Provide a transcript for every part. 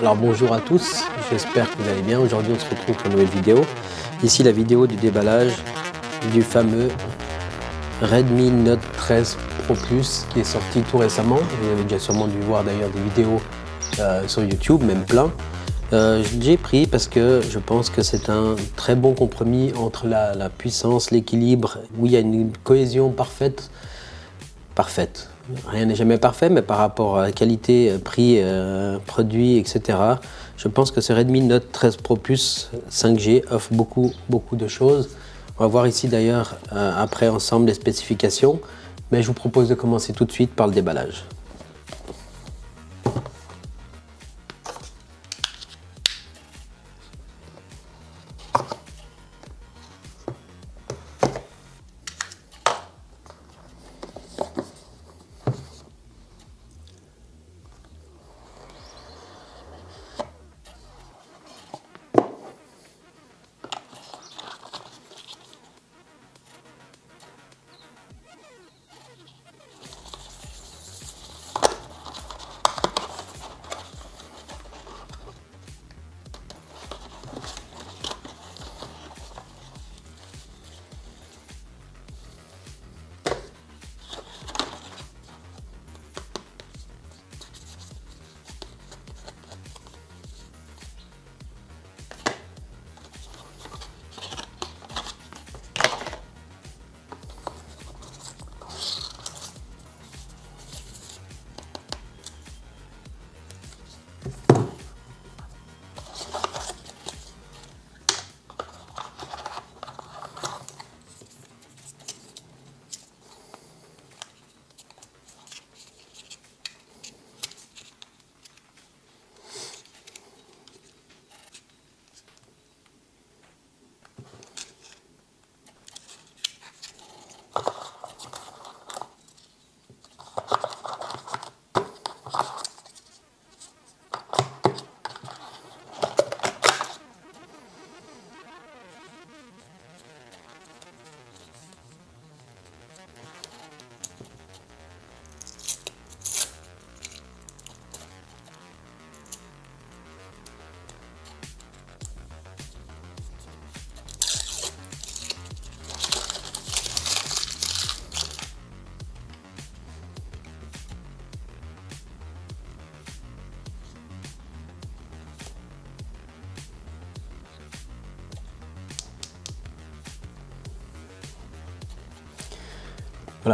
Alors bonjour à tous, j'espère que vous allez bien. Aujourd'hui on se retrouve pour une nouvelle vidéo. Ici la vidéo du déballage du fameux Redmi Note 13 Pro Plus qui est sorti tout récemment. Vous avez déjà sûrement dû voir d'ailleurs des vidéos euh, sur YouTube, même plein. Euh, j'ai pris parce que je pense que c'est un très bon compromis entre la, la puissance, l'équilibre, où il y a une cohésion parfaite. Parfaite rien n'est jamais parfait, mais par rapport à qualité, euh, prix, euh, produit, etc., je pense que ce Redmi Note 13 Pro Plus 5G offre beaucoup, beaucoup de choses. On va voir ici d'ailleurs euh, après ensemble les spécifications, mais je vous propose de commencer tout de suite par le déballage.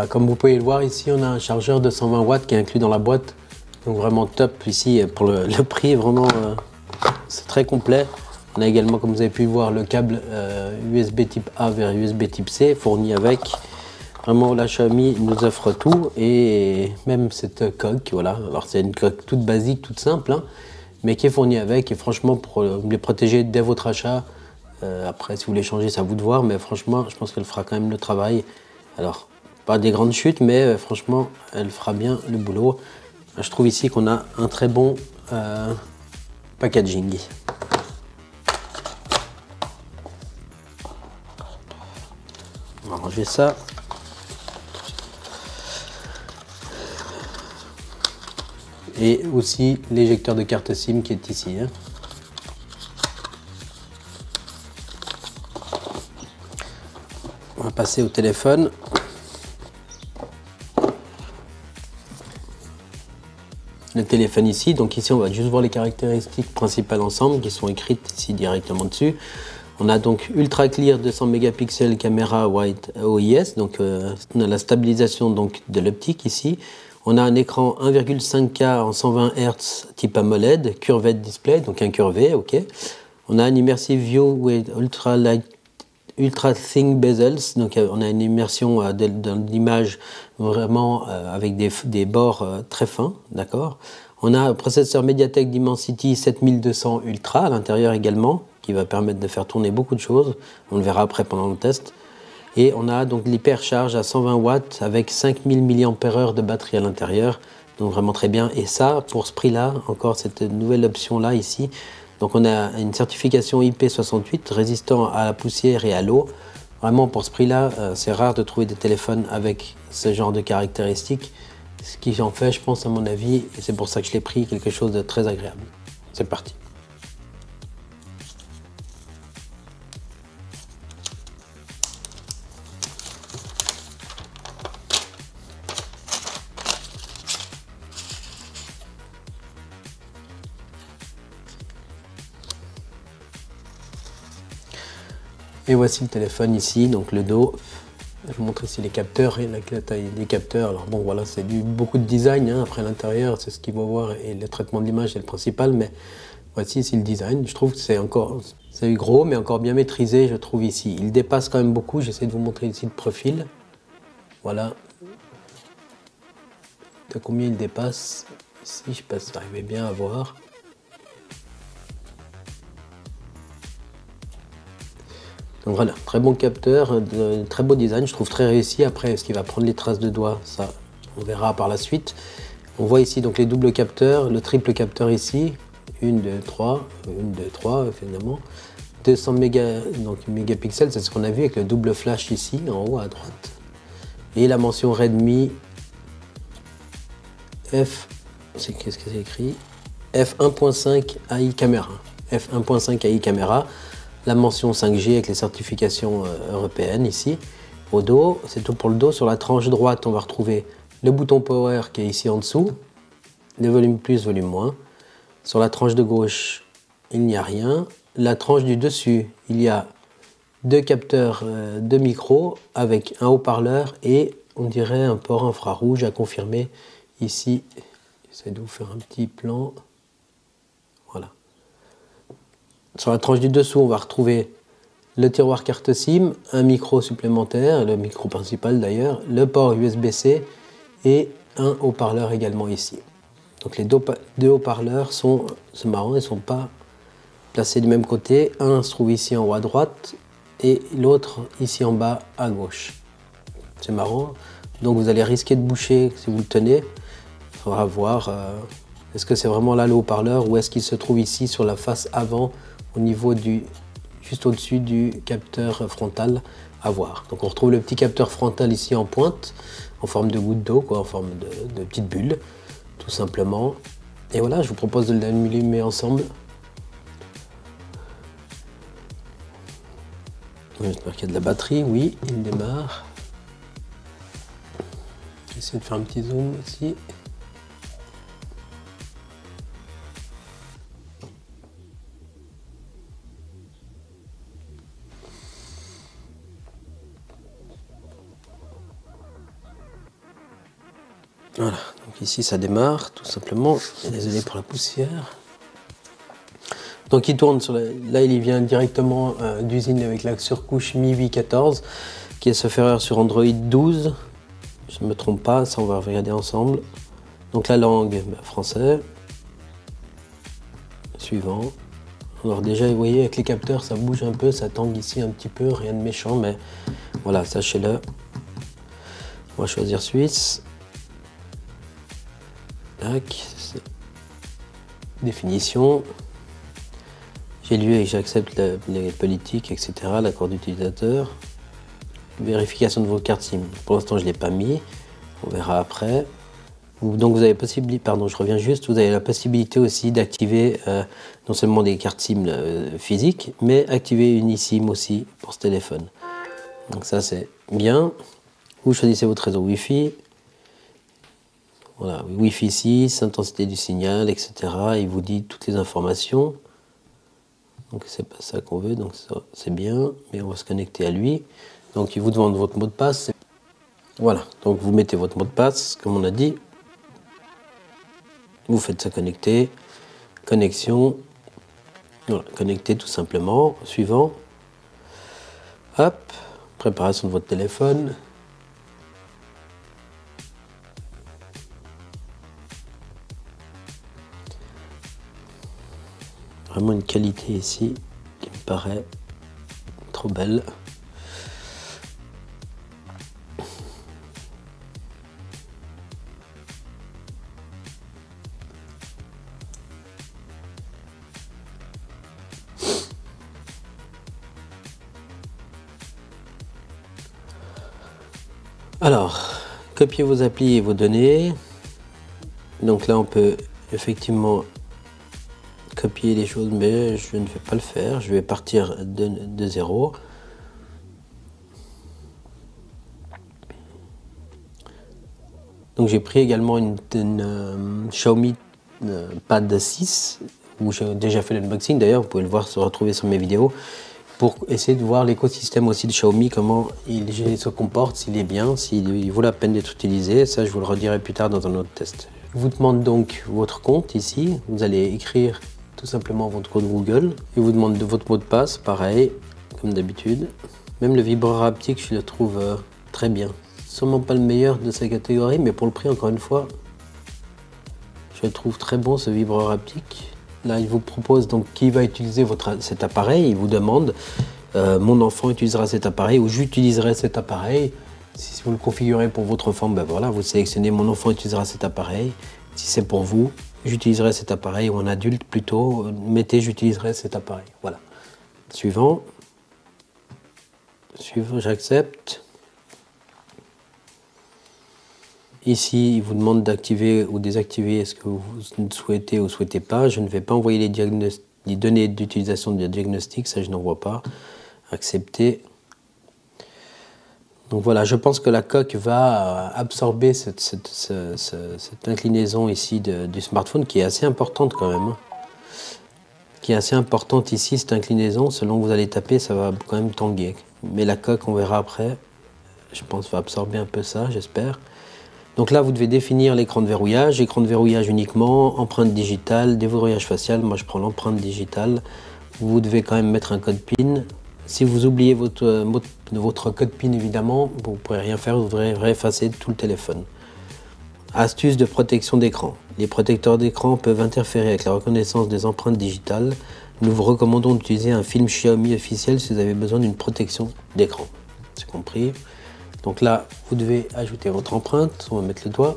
Comme vous pouvez le voir ici, on a un chargeur de 120 watts qui est inclus dans la boîte. Donc vraiment top ici pour le, prix, vraiment euh, c'est très complet. On a également, comme vous avez pu voir, le câble USB euh, type A vers USB type C fourni avec. Vraiment, la Xiaomi nous offre tout et même cette coque, voilà. Alors c'est une coque toute basique, toute simple, hein, mais qui est fournie avec et franchement pour les protéger dès votre achat. Euh, après, si vous voulez changer, c'est à vous de voir, mais franchement, je pense qu'elle fera quand même le travail. Alors, pas des grandes chutes, mais euh, franchement, elle fera bien le boulot. Je trouve ici qu'on a un très bon euh, packaging. On va ranger ça. Et aussi l'éjecteur de carte SIM qui est ici. Hein. On va passer au téléphone. Le téléphone ici. Donc ici, on va juste voir les caractéristiques principales ensemble qui sont écrites ici directement dessus. On a donc ultra clear 200 mégapixels caméra white OIS, donc euh, on a la stabilisation donc de l'optique ici. On a un écran 1,5K en 120 Hz type AMOLED, curved display, donc un curvé, ok. On a un immersive view with ultra light ultra thin bezels, donc euh, on a une immersion euh, d'image vraiment euh, avec des, bords très fins, d'accord? On a un processeur MediaTek Dimensity 7200 Ultra à l'intérieur également, qui va permettre de faire tourner beaucoup de choses. On le verra après pendant le test. Et on a donc l'hypercharge à 120 watts avec 5000 mAh de batterie à l'intérieur. Donc vraiment très bien. Et ça, pour ce prix-là, encore cette nouvelle option-là ici, donc on a une certification IP68 résistant à la poussière et à l'eau. Vraiment pour ce prix-là, euh, c'est rare de trouver des téléphones avec ce genre de caractéristiques. Ce qui en fait, je pense à mon avis, et c'est pour ça que je l'ai pris, quelque chose de très agréable. c'est parti. Voici le téléphone ici, donc le dos. Je vous montre ici les capteurs et la taille des capteurs. Alors bon, voilà, c'est beaucoup de design. Hein. Après l'intérieur, c'est ce qu'il faut voir et le traitement de l'image est le principal. Mais voici ici le design. Je trouve que c'est encore, c'est gros, mais encore bien maîtrisé, je trouve ici. Il dépasse quand même beaucoup. J'essaie de vous montrer ici le profil. Voilà. De combien il dépasse Ici, je sais si vous arrivez bien à voir. Donc voilà, très bon capteur, très beau design, je trouve très réussi. Après, est-ce qu'il va prendre les traces de doigts? Ça, on verra par la suite. On voit ici donc les doubles capteurs, le triple capteur ici, 1, 2, 3, 1, 2, 3 finalement. 200 méga, mégapixels, c'est ce qu'on a vu avec le double flash ici, en haut à droite. Et la mention Redmi F, qu'est-ce que c'est écrit? F1.5 AI caméra. F1.5 AI caméra la mention 5G avec les certifications euh, européennes ici. Au dos, c'est tout pour le dos. Sur la tranche droite, on va retrouver le bouton power qui est ici en dessous, le volume plus, volume moins. Sur la tranche de gauche, il n'y a rien. La tranche du dessus, il y a deux capteurs euh, de micro avec un haut-parleur et on dirait un port infrarouge à confirmer ici. J'essaie de vous faire un petit plan. Sur la tranche du dessous, on va retrouver le tiroir carte SIM, un micro supplémentaire, le micro principal d'ailleurs, le port USB-C et un haut-parleur également ici. Donc les deux haut-parleurs sont, c'est marrant, ils ne sont pas placés du même côté. Un se trouve ici en haut à droite et l'autre ici en bas à gauche. C'est marrant. Donc vous allez risquer de boucher si vous le tenez. Il faudra voir euh, est-ce que c'est vraiment là le haut-parleur ou est-ce qu'il se trouve ici sur la face avant au niveau du, juste au-dessus du capteur frontal à voir. Donc on retrouve le petit capteur frontal ici en pointe, en forme de goutte d'eau, quoi, en forme de, petite bulle, tout simplement. Et voilà, je vous propose de l'allumer ensemble. J'espère qu'il y a de la batterie, oui, il démarre. J'essaie de faire un petit zoom ici. Ici ça démarre tout simplement. Désolé pour la poussière. Donc il tourne sur là il vient directement euh, d'usine avec la surcouche Mi 8 14 qui est se faire sur Android 12. Je ne me trompe pas, ça on va regarder ensemble. Donc la langue bah, français. Suivant. Alors déjà vous voyez avec les capteurs ça bouge un peu, ça tangue ici un petit peu, rien de méchant mais voilà sachez-le. On va choisir Suisse. Définition. J'ai lu et j'accepte les politiques, etc. L'accord d'utilisateur. Vérification de vos cartes SIM. Pour l'instant, je ne l'ai pas mis. On verra après. Donc vous avez possibilité, pardon, je reviens juste, vous avez la possibilité aussi d'activer euh, non seulement des cartes SIM euh, physiques, mais activer une eSIM aussi pour ce téléphone. Donc ça c'est bien. Vous choisissez votre réseau Wi-Fi, voilà, Wi-Fi 6, intensité du signal, etc. Il vous dit toutes les informations. Donc c'est pas ça qu'on veut, donc c'est bien, mais on va se connecter à lui. Donc il vous demande votre mot de passe. Voilà, donc vous mettez votre mot de passe, comme on a dit. Vous faites ça connecter. Connexion. Voilà, connecter tout simplement. Suivant. Hop, préparation de votre téléphone. Vraiment une qualité ici qui me paraît trop belle. Alors, copier vos applis et vos données. Donc là, on peut effectivement copier les choses, mais je ne vais pas le faire. Je vais partir de, zéro. Donc j'ai pris également une, euh, Xiaomi euh, Pad 6 où j'ai déjà fait l'unboxing d'ailleurs, vous pouvez le voir se retrouver sur mes vidéos pour essayer de voir l'écosystème aussi de Xiaomi, comment il se comporte, s'il est bien, s'il vaut la peine d'être utilisé. Ça, je vous le redirai plus tard dans un autre test. Je vous demande donc votre compte ici. Vous allez écrire tout simplement votre code Google. Il vous demande de votre mot de passe, pareil, comme d'habitude. Même le vibreur haptique, je le trouve euh, très bien sûrement pas le meilleur de sa catégorie, mais pour le prix, encore une fois, je le trouve très bon ce vibreur haptique. Là, il vous propose donc qui va utiliser cet appareil. Il vous demande euh, mon enfant utilisera cet appareil ou j'utiliserai cet appareil. Si vous le configurez pour votre enfant, ben voilà, vous sélectionnez mon enfant utilisera cet appareil. Si c'est pour vous, j'utiliserai cet appareil ou un adulte plutôt, mettez j'utiliserai cet appareil. Voilà. Suivant. Suivant, j'accepte. Ici, il vous demande d'activer ou désactiver ce que vous souhaitez ou souhaitez pas. Je ne vais pas envoyer les, données d'utilisation de diagnostic, ça je n'en vois pas. Accepter. Donc voilà, je pense que la coque va absorber cette, inclinaison ici du smartphone qui est assez importante quand même. Qui est assez importante ici, cette inclinaison. Selon où vous allez taper, ça va quand même tanguer. Mais la coque, on verra après, je pense, va absorber un peu ça, j'espère. Donc là, vous devez définir l'écran de verrouillage. Écran de verrouillage uniquement, empreinte digitale, déverrouillage facial. Moi, je prends l'empreinte digitale. Vous devez quand même mettre un code PIN. Si vous oubliez votre, votre code PIN, évidemment, vous ne pourrez rien faire. Vous devrez effacer tout le téléphone. Astuce de protection d'écran. Les protecteurs d'écran peuvent interférer avec la reconnaissance des empreintes digitales. Nous vous recommandons d'utiliser un film Xiaomi officiel si vous avez besoin d'une protection d'écran. C'est compris donc là, vous devez ajouter votre empreinte. On va mettre le doigt.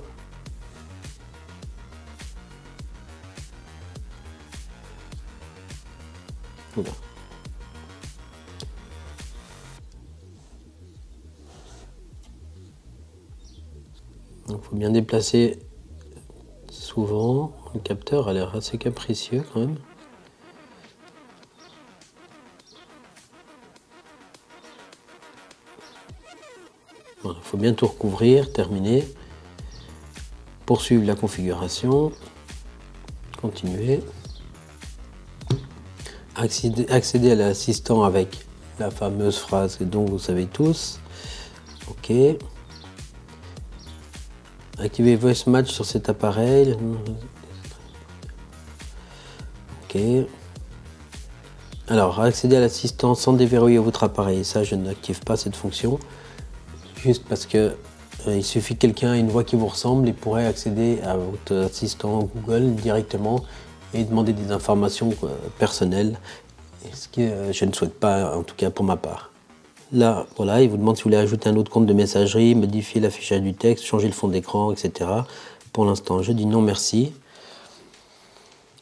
Il faut bien déplacer souvent. Le capteur a l'air assez capricieux quand même. Il faut bien tout recouvrir, terminer. Poursuivre la configuration. Continuer. Accéder, à l'assistant avec la fameuse phrase dont vous savez tous. OK. Activer Voice Match sur cet appareil. OK. Alors, accéder à l'assistant sans déverrouiller votre appareil. Ça, je n'active pas cette fonction juste parce que euh, il suffit que quelqu'un ait une voix qui vous ressemble et pourrait accéder à votre assistant Google directement et demander des informations euh, personnelles, ce que euh, je ne souhaite pas, en tout cas pour ma part. Là, voilà, il vous demande si vous voulez ajouter un autre compte de messagerie, modifier l'affichage du texte, changer le fond d'écran, etc. Pour l'instant, je dis non merci.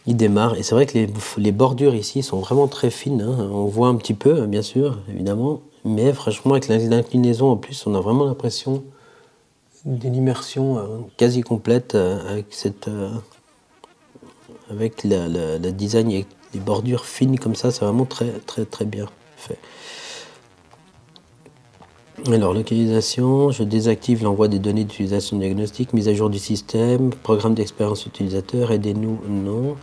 Il démarre, et c'est vrai que les, bordures ici sont vraiment très fines. Hein. On voit un petit peu, bien sûr, évidemment, mais franchement, avec l'inclinaison en plus, on a vraiment l'impression d'une immersion euh, quasi complète euh, avec cette. Euh, avec le design et les bordures fines comme ça, c'est vraiment très très très bien fait. Alors, localisation, je désactive l'envoi des données d'utilisation diagnostique, mise à jour du système, programme d'expérience utilisateur, aidez-nous, non.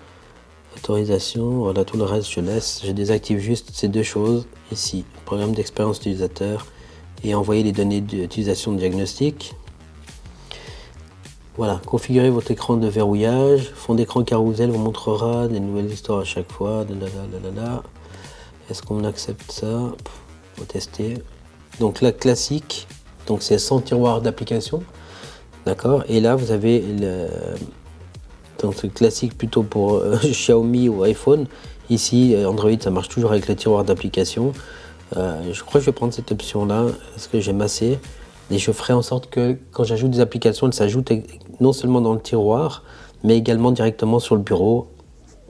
Autorisation, voilà, tout le reste je laisse. Je désactive juste ces deux choses ici. Programme d'expérience utilisateur et envoyer les données d'utilisation de diagnostic. Voilà, configurez votre écran de verrouillage. Fond d'écran carousel vous montrera des nouvelles histoires à chaque fois. Est-ce qu'on accepte ça? Faut tester. Donc là, classique. Donc c'est sans tiroir d'application. D'accord Et là, vous avez le, truc classique plutôt pour euh, Xiaomi ou iPhone. Ici, euh, Android, ça marche toujours avec le tiroir d'application. Euh, je crois que je vais prendre cette option-là parce que j'aime assez. Et je ferai en sorte que quand j'ajoute des applications, elles s'ajoutent non seulement dans le tiroir, mais également directement sur le bureau,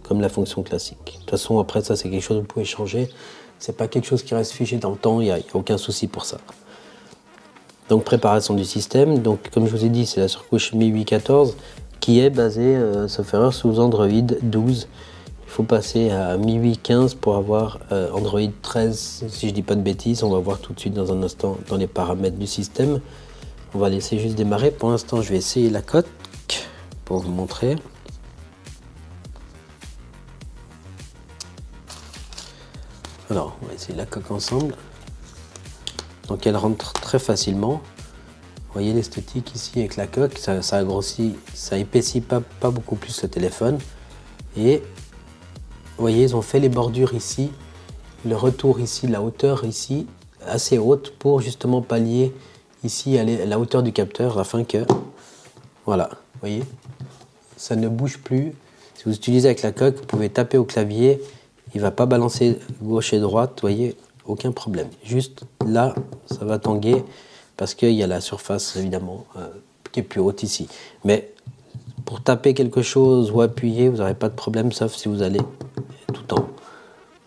comme la fonction classique. De toute façon, après ça, c'est quelque chose que vous pouvez changer. C'est pas quelque chose qui reste figé dans le temps, il n'y a, aucun souci pour ça. Donc préparation du système. Donc comme je vous ai dit, c'est la surcouche Mi 814 qui est basé, euh, sauf erreur, sous Android 12. Il faut passer à MIUI 15 pour avoir euh, Android 13, si je dis pas de bêtises. On va voir tout de suite dans un instant dans les paramètres du système. On va laisser juste démarrer. Pour l'instant, je vais essayer la coque pour vous montrer. Essayer la coque ensemble. Donc elle rentre très facilement. Vous voyez l'esthétique ici avec la coque, ça, ça grossit, ça épaissit pas, beaucoup plus le téléphone. Et vous voyez, ils ont fait les bordures ici, le retour ici, la hauteur ici, assez haute pour justement pallier ici la hauteur du capteur afin que, voilà, vous voyez, ça ne bouge plus. Si vous utilisez avec la coque, vous pouvez taper au clavier, il va pas balancer gauche et droite, voyez, aucun problème. Juste là, ça va tanguer parce qu'il y a la surface évidemment euh, qui est plus haute ici. Mais pour taper quelque chose ou appuyer, vous n'aurez pas de problème, sauf si vous allez tout en haut.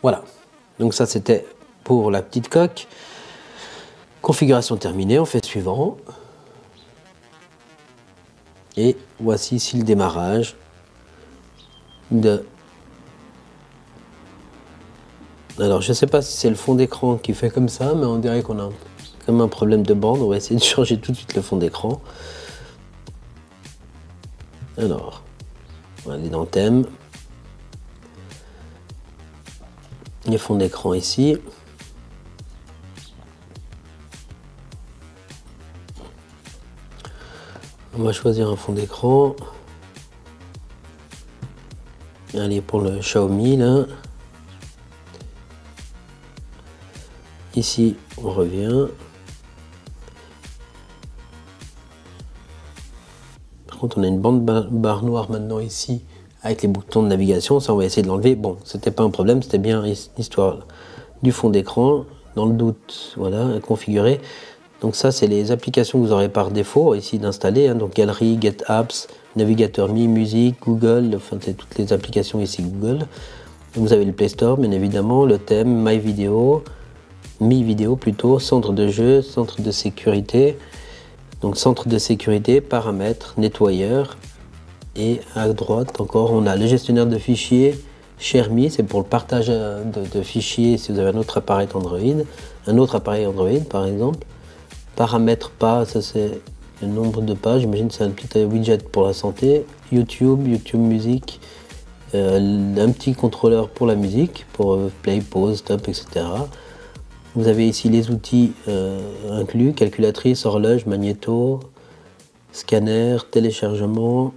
Voilà. Donc ça, c'était pour la petite coque. Configuration terminée, on fait suivant. Et voici ici le démarrage de... Alors, je ne sais pas si c'est le fond d'écran qui fait comme ça, mais on dirait qu'on a comme un problème de bande. On va essayer de changer tout de suite le fond d'écran. Alors, on va aller dans thème. Les fonds d'écran ici. On va choisir un fond d'écran. Allez pour le Xiaomi là. Ici, on revient. Par contre, on a une bande barre noire maintenant ici avec les boutons de navigation. Ça, on va essayer de l'enlever. Bon, c'était pas un problème, c'était bien l'histoire du fond d'écran. Dans le doute, voilà, configuré. Donc ça, c'est les applications que vous aurez par défaut ici d'installer. Hein. donc Galerie, Get Apps, Navigateur Mi, Musique, Google, enfin c'est toutes les applications ici Google. Vous avez le Play Store, bien évidemment, le thème, My Video, Mi Video plutôt, centre de jeu, centre de sécurité. Donc centre de sécurité, paramètres, nettoyeur. Et à droite encore, on a le gestionnaire de fichiers, ShareMe, c'est pour le partage de, fichiers si vous avez un autre appareil Android, un autre appareil Android par exemple. Paramètres pas, ça c'est le nombre de pages, j'imagine c'est un petit widget pour la santé. YouTube, YouTube Music, euh, un petit contrôleur pour la musique, pour euh, play, pause, stop, etc. Vous avez ici les outils euh, inclus, calculatrice, horloge, magnéto, scanner, téléchargement,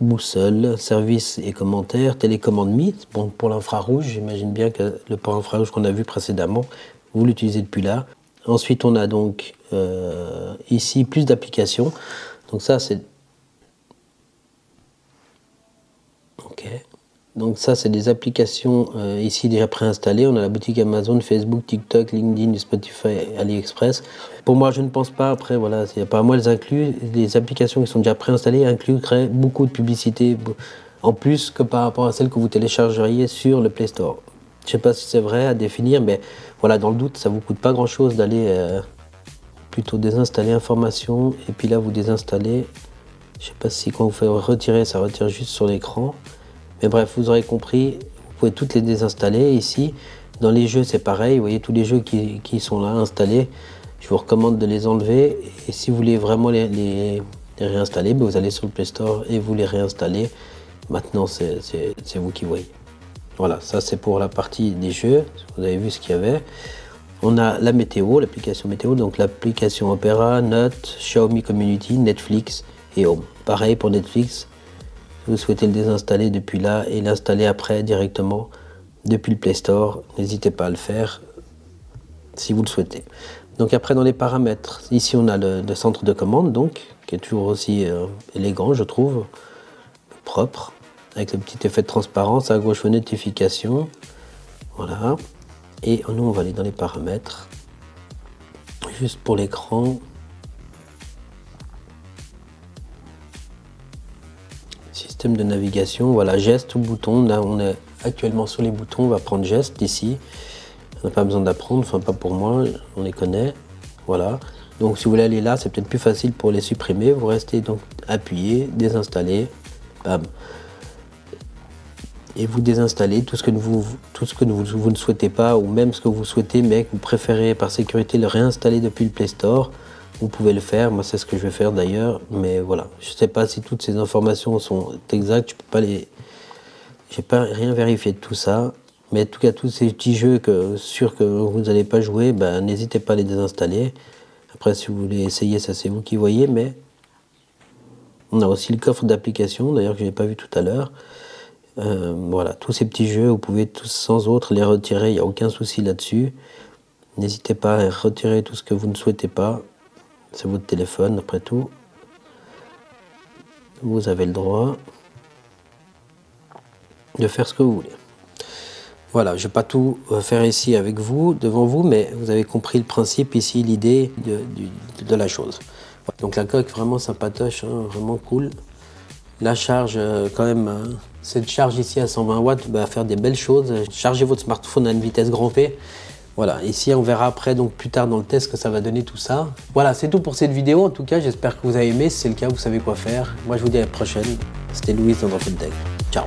boussole, service et commentaires, télécommande Mi. Bon, pour l'infrarouge, j'imagine bien que le port infrarouge qu'on a vu précédemment, vous l'utilisez depuis là. Ensuite, on a donc euh, ici plus d'applications. Donc ça, c'est... Ok. Donc ça, c'est des applications euh, ici déjà préinstallées. On a la boutique Amazon, Facebook, TikTok, LinkedIn, Spotify, AliExpress. Pour moi, je ne pense pas. Après, voilà, pas moi les inclus. Les applications qui sont déjà préinstallées incluent beaucoup de publicité en plus que par rapport à celles que vous téléchargeriez sur le Play Store. Je ne sais pas si c'est vrai à définir, mais voilà, dans le doute, ça vous coûte pas grand-chose d'aller euh, plutôt désinstaller information et puis là vous désinstallez. Je sais pas si quand vous faites retirer, ça retire juste sur l'écran. Mais bref, vous aurez compris, vous pouvez toutes les désinstaller. Ici, dans les jeux, c'est pareil. Vous voyez tous les jeux qui, sont là installés. Je vous recommande de les enlever. Et si vous voulez vraiment les, réinstaller, ben, vous allez sur le Play Store et vous les réinstallez. Maintenant, c'est vous qui voyez. Voilà, ça c'est pour la partie des jeux. Vous avez vu ce qu'il y avait. On a la météo, l'application météo, donc l'application Opera, Note, Xiaomi Community, Netflix et Home. Pareil pour Netflix, vous souhaitez le désinstaller depuis là et l'installer après directement depuis le Play Store, n'hésitez pas à le faire si vous le souhaitez. Donc après dans les paramètres, ici on a le, centre de commande donc qui est toujours aussi euh, élégant je trouve, propre, avec le petit effet de transparence à gauche notification. Voilà. Et nous on va aller dans les paramètres. Juste pour l'écran, système de navigation, voilà, geste ou bouton. Là, on est actuellement sur les boutons, on va prendre geste ici. On n'a pas besoin d'apprendre, enfin pas pour moi, on les connaît. Voilà. Donc si vous voulez aller là, c'est peut-être plus facile pour les supprimer. Vous restez donc appuyé, désinstaller, bam. et vous désinstallez tout ce que, vous, tout ce que vous, vous, ne souhaitez pas ou même ce que vous souhaitez mais que vous préférez par sécurité le réinstaller depuis le Play Store. Vous pouvez le faire, moi c'est ce que je vais faire d'ailleurs, mais voilà, je ne sais pas si toutes ces informations sont exactes, je peux pas les... J'ai pas rien vérifié de tout ça, mais en tout cas tous ces petits jeux que sûr que vous n'allez pas jouer, ben, n'hésitez pas à les désinstaller. Après si vous voulez essayer, ça c'est vous qui voyez, mais on a aussi le coffre d'applications, d'ailleurs que je n'ai pas vu tout à l'heure. Euh, voilà, tous ces petits jeux, vous pouvez tous sans autre les retirer, il n'y a aucun souci là-dessus. N'hésitez pas à retirer tout ce que vous ne souhaitez pas. C'est votre téléphone, après tout. Vous avez le droit de faire ce que vous voulez. Voilà, je ne vais pas tout euh, faire ici avec vous, devant vous, mais vous avez compris le principe ici, l'idée de, la chose. Donc la coque vraiment sympatoche, hein, vraiment cool. La charge, euh, quand même, hein, cette charge ici à 120 watts va faire des belles choses. Chargez votre smartphone à une vitesse grand P. Voilà, ici on verra après, donc plus tard dans le test, que ça va donner tout ça. Voilà, c'est tout pour cette vidéo. En tout cas, j'espère que vous avez aimé. Si c'est le cas, vous savez quoi faire. Moi, je vous dis à la prochaine. C'était Louise dans deck. Ciao